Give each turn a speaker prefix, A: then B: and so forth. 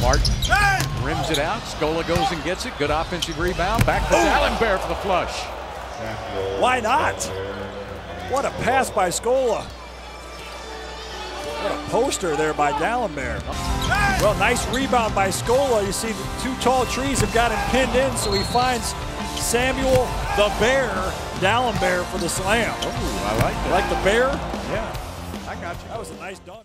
A: Martin rims it out. Scola goes and gets it. Good offensive rebound. Back to Dalembert for the flush.
B: Why not? What a pass by Scola. What a poster there by Dalembert. Well, nice rebound by Scola. You see the two tall trees have got him pinned in, so he finds Samuel the Bear Dalembert for the slam.
A: Ooh, I like that.
B: Like the bear?
A: Yeah, I got you.
B: That was a nice dunk.